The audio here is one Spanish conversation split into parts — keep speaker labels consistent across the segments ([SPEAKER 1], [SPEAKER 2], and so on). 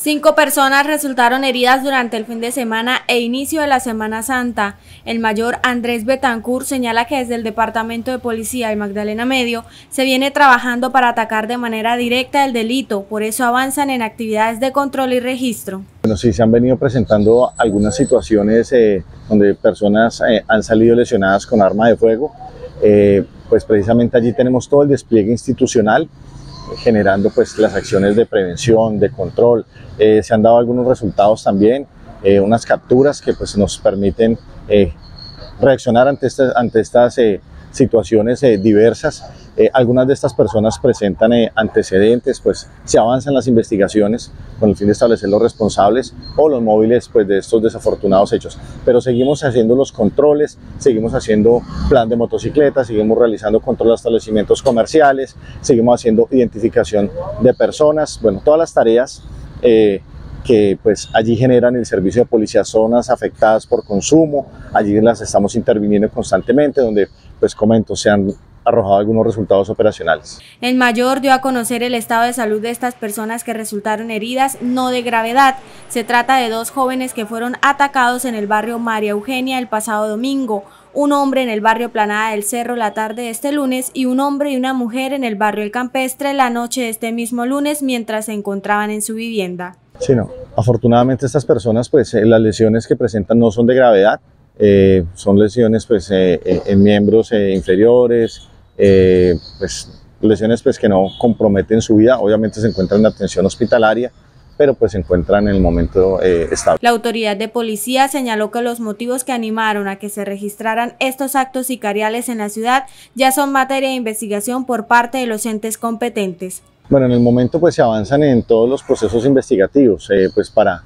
[SPEAKER 1] Cinco personas resultaron heridas durante el fin de semana e inicio de la Semana Santa. El mayor Andrés Betancourt señala que desde el Departamento de Policía de Magdalena Medio se viene trabajando para atacar de manera directa el delito, por eso avanzan en actividades de control y registro.
[SPEAKER 2] Bueno, sí, se han venido presentando algunas situaciones eh, donde personas eh, han salido lesionadas con arma de fuego. Eh, pues precisamente allí tenemos todo el despliegue institucional generando pues las acciones de prevención, de control. Eh, se han dado algunos resultados también, eh, unas capturas que pues nos permiten eh, reaccionar ante, estas ante estas situaciones diversas eh, algunas de estas personas presentan eh, antecedentes, pues se avanzan las investigaciones con el fin de establecer los responsables o los móviles pues, de estos desafortunados hechos. Pero seguimos haciendo los controles, seguimos haciendo plan de motocicletas, seguimos realizando control de establecimientos comerciales, seguimos haciendo identificación de personas, bueno, todas las tareas eh, que pues allí generan el servicio de policía zonas afectadas por consumo, allí las estamos interviniendo constantemente, donde pues comento, se han arrojado algunos resultados operacionales.
[SPEAKER 1] El mayor dio a conocer el estado de salud de estas personas que resultaron heridas, no de gravedad. Se trata de dos jóvenes que fueron atacados en el barrio María Eugenia el pasado domingo, un hombre en el barrio Planada del Cerro la tarde de este lunes y un hombre y una mujer en el barrio El Campestre la noche de este mismo lunes mientras se encontraban en su vivienda.
[SPEAKER 2] Sí, no. Afortunadamente estas personas, pues eh, las lesiones que presentan no son de gravedad, eh, son lesiones pues eh, en miembros inferiores, pues, lesiones pues, que no comprometen su vida, obviamente se encuentran en atención hospitalaria, pero pues se encuentran en el momento estable.
[SPEAKER 1] La autoridad de policía señaló que los motivos que animaron a que se registraran estos actos sicariales en la ciudad ya son materia de investigación por parte de los entes competentes.
[SPEAKER 2] Bueno, en el momento pues se avanzan en todos los procesos investigativos, eh, pues para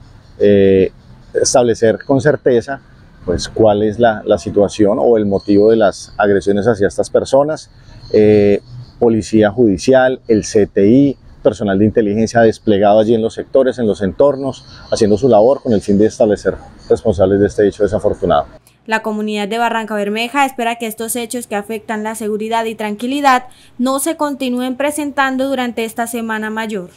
[SPEAKER 2] establecer con certeza pues cuál es la, la, situación o el motivo de las agresiones hacia estas personas. Eh, policía judicial, el CTI, personal de inteligencia desplegado allí en los sectores, en los entornos, haciendo su labor con el fin de establecer responsables de este hecho desafortunado.
[SPEAKER 1] La comunidad de Barranca Bermeja espera que estos hechos que afectan la seguridad y tranquilidad no se continúen presentando durante esta Semana Mayor.